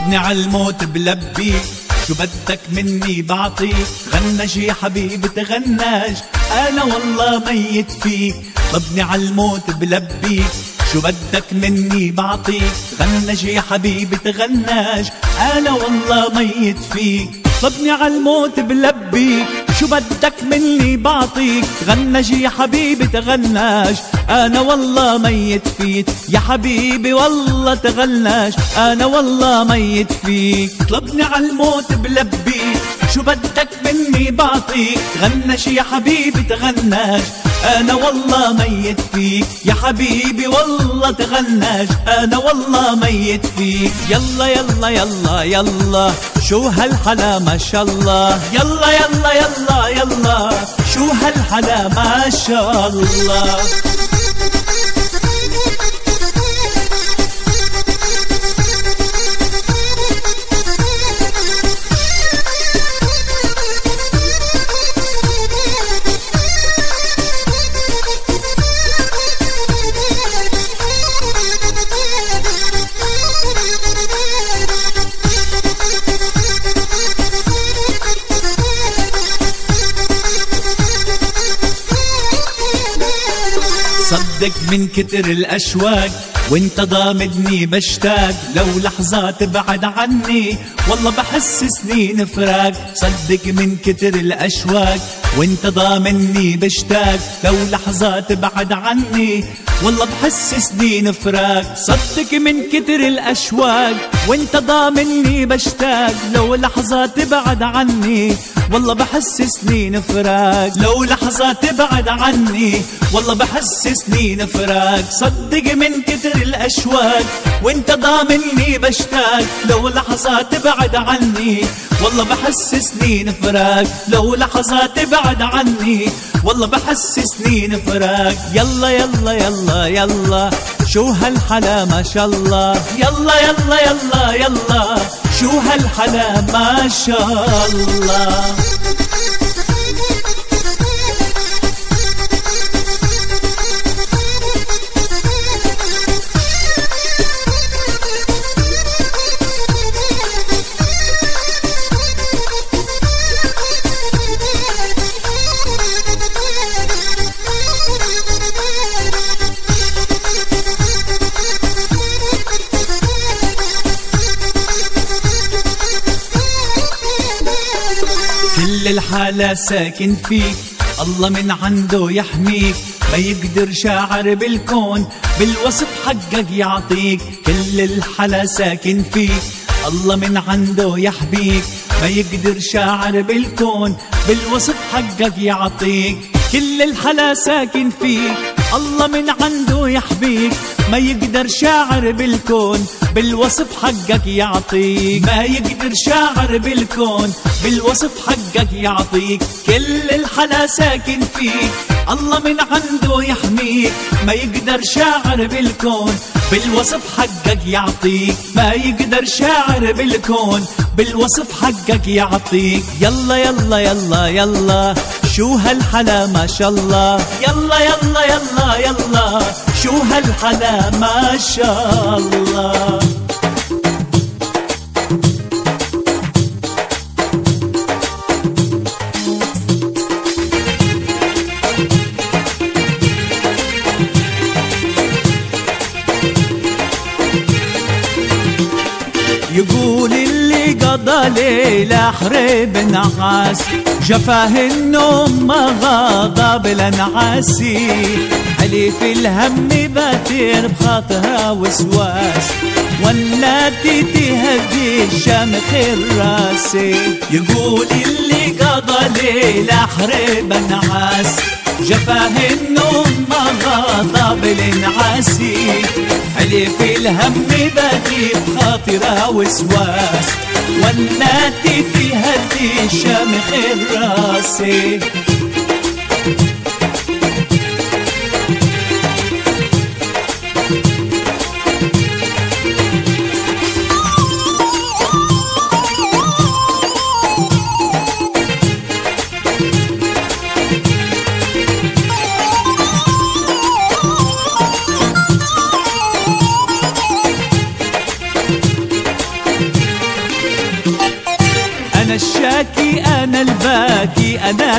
طلبني عالموت بلبيك. شو بدك مني بعطيك غنج يا حبيبي تغنج أنا والله ميت فيك. طلبني عالموت بلبيك شو بدك مني بعطيك غنج يا حبيبي تغنج أنا والله ميت فيك. طلبني عالموت بلبيك شو بدك مني بعطيك غنج يا حبيبي تغنج. أنا والله ميت فيك. يا حبيبي والله تغنج. أنا والله ميت فيك. طلبني عالموت بلبيك شو بدك مني بعطيك غنش يا حبيبي تغنج. أنا والله ميت فيك. يا حبيبي والله تغنج. أنا والله ميت فيك. يلا يلا يلا يلا. شو هالحلا ما شاء الله. يلا يلا يلا يلا شو هالحلا ما شاء الله. صدق من كتر الأشواق. وانت ضامدني بشتاق. لو لحظة تبعد عني والله بحس سنين فراق صدق من كتر الأشواق وانت ضامني بشتاق. لو لحظة تبعد عني والله بحس سنين فراق صدق من كتر الأشواق وانت ضامني بشتاق. لو لحظة تبعد عني والله بحس سنين فراق لو لحظة تبعد عني والله بحس سنين فراق صدق من كتر الأشواق وانت ضامني بشتاق. لو لحظة تبعد عني والله بحس سنين فراق لو لحظة تبعد عني والله بحس سنين فراق يلا يلا يلا يلا شو هالحلا؟ ما شاء الله. يلا يلا يلا يلا شو هالحلا؟ ما شاء الله. الحالة ساكن فيك. الله من عنده يحميك. ما يقدر شاعر بالكون بالوصف حقك يعطيك. كل الحلا ساكن فيك. الله من عنده يحميك. ما يقدر شاعر بالكون بالوصف حقك يعطيك. كل الحلا ساكن فيك. الله من عنده يحبيك ما يقدر شاعر بالكون بالوصف حقك يعطيك. ما يقدر شاعر بالكون بالوصف حقك يعطيك. كل الحلا ساكن فيك. الله من عنده يحميك. ما يقدر شاعر بالكون بالوصف حقك يعطيك. ما يقدر شاعر بالكون بالوصف حقك يعطيك. يلا يلا يلا يلا. شو هالحلا ما شاء الله. يلا يلا يلا يلا شو هالحلا ما شاء الله. ليلة حريب نعاس. جفاه النوم ما غاضب لنعاسي حليف الهم باتر بخاطها وسواس. والناتي تهدي الشمخ الراسي يقول اللي قضى ليلة حريب نعاس. جفاه النوم ما غاضب لنعاسي حليف الهم باتي بخاطره وسواس. والناتي في هدي شامخ الراسي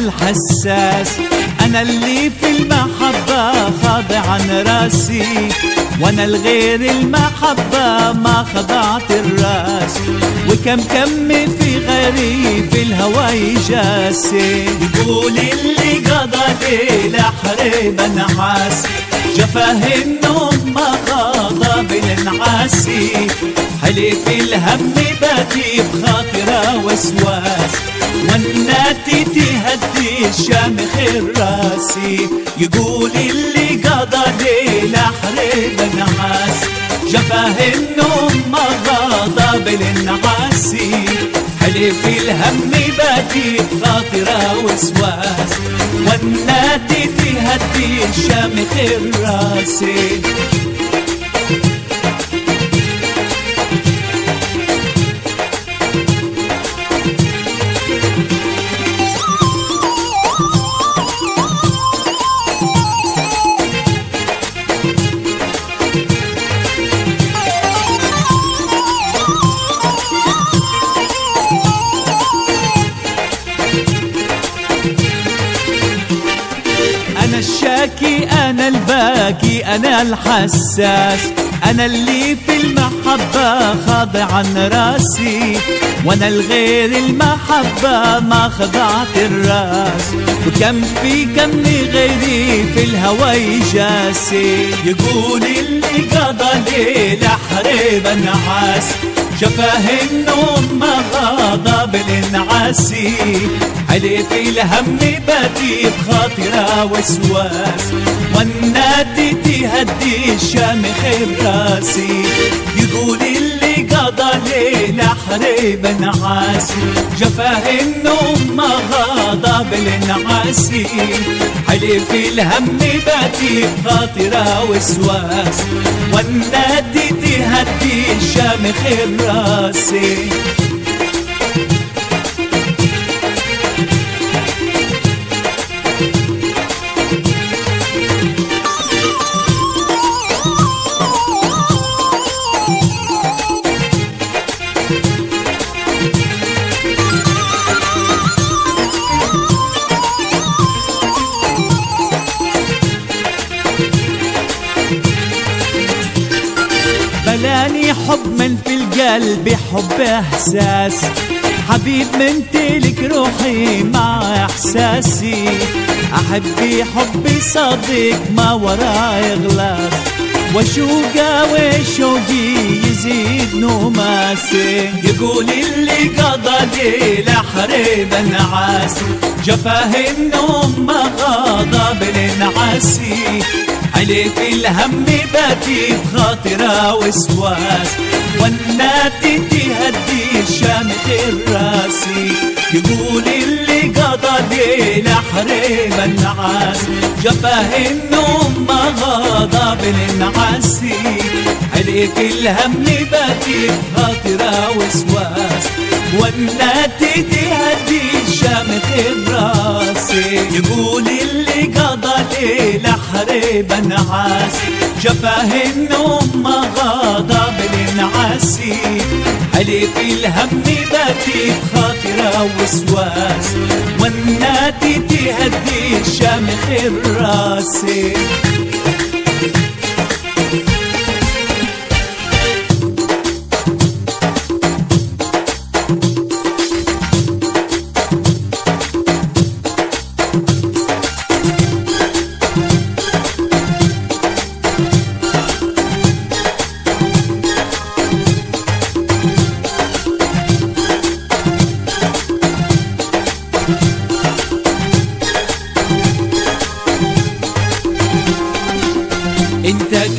الحساس. أنا اللي في المحبة خاضع عن راسي وأنا الغير المحبة ما خضعت الرأس. وكم كم في غيري في الهوى جاسي يقول اللي قضى ليلة حريب نحاس جفاه النوم ما غضى بالنعاسي حلف الهم باتي بخاطره وسواس. والناتي تهدي الشامخ الراسي يقول اللي قضى ليلة حريب نعاس جفاه النوم ما غضب النعاسي حلف الهم باتي بخاطره وسواس. والناتي تهدي الشامخ الراسي الباكي أنا الحساس. أنا اللي في المحبة خاضع عن رأسي وأنا الغير المحبة ما خضعت الرأس. وكم في كم غيري في الهوى جاسي. يقول اللي قضى ليلة حريب النحاس شفاه النوم ما غضب الانعاسي حلف الهم باتي بخاطره وسواس. والنادي تهدي الشامخ براسي يقول اللي قضى ليلة حريب نعاسي جفاه النوم ما غضب الانعاسي حلف الهم باتي بخاطره وسواس. والنادي تهدي الشامخ براسي بلاني القلب حب إحساس. حبيب من تلك روحي مع إحساسي. أحبي حبي صديق ما وراه غلاس وشوقه وشوقي يزيد نوماسي يقول اللي قضى ليلة حريب النعاس جفاه النوم ما غضب الانعاسي حلف الهم باتي بخاطره وسواس. والناتي تهدي الشامخ الراسي يقول اللي قضى ليلة حريم النعاس. جفاه النوم ما غضب النعاسي حلف الهم باتي بخاطره وسواس. والناتي تهدي الشامخ الراسي يقول اللي قضى ليلة حريب النعاس جفاه النوم ما غضب النعاسي حلف الهم باتي بخاطره وسواس. والناتي تهدي الشامخ الراسي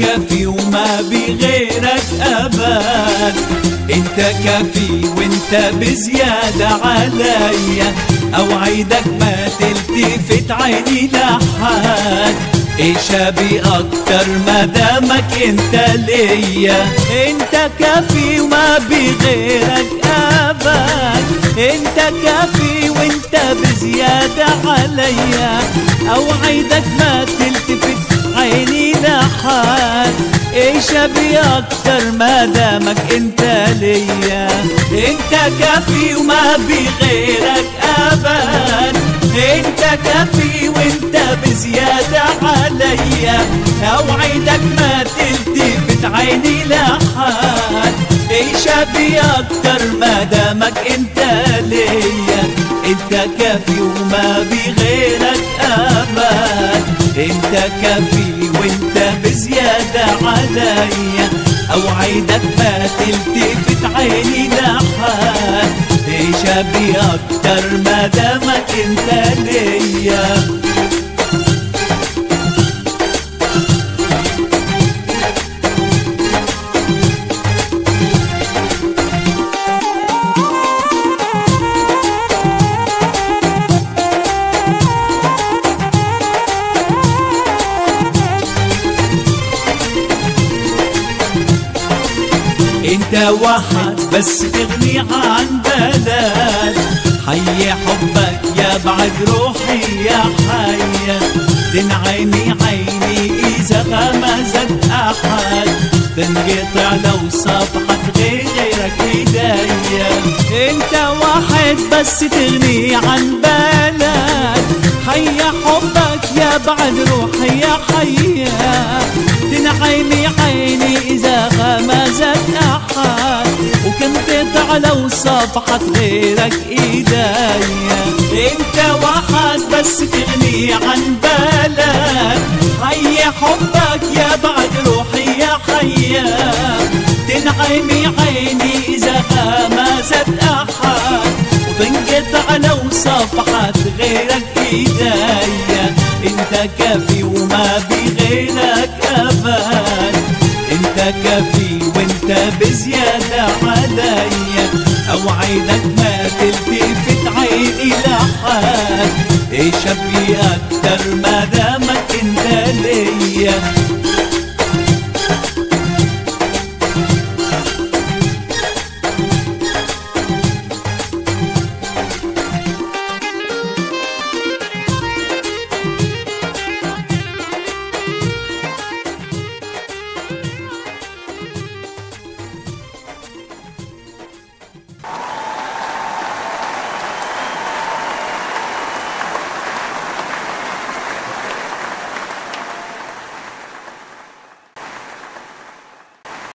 كافي وما بغيرك أبد. إنت كافي وإنت بزيادة عليا اوعدك ما تلتفت عيني لحد. إيش أبي أكتر ما دامك إنت ليا. إنت كافي وما بغيرك أبد. إنت كافي وإنت بزيادة عليا اوعدك ما تلتفت لحد إيش ابي أكتر ما دامك أنت ليا. أنت كافي وما بغيرك ابد أنت كافي وأنت بزيادة عليا. اوعدك ما تلتفت عيني لحد إيش ابي أكتر ما دامك أنت ليا. أنت كافي وما بي غيرك ابد أنت كافي بزيادة عليا اوعدك ما تلتفت عيني لحد إيش ابي أكتر ما دامك انت ليا؟ واحد بس تغني عن بلد حي حبك يا بعد روحي يا حي تنعمي عيني إذا غمزت أحد. تنقطع لو صفحت غيرك ايديا أنت واحد بس تغني عن بلد حي حبك يا بعد روحي يا حيا تنعمي عيني إذا غمزت أحد. وكم تقطع لو صفحت غيرك ايديا أنت واحد بس تغني عن بلد. حي حبك يا بعد روحي يا حيا تنعمي عيني إذا غمزت أحد. وتنقطع لو صفحت غيرك ايديا أنت كافي وما بغيرك أبد. أنت كافي وأنت بزيادة عليا اوعدك ما تلتفت عيني لحد إيش دامك انت ليا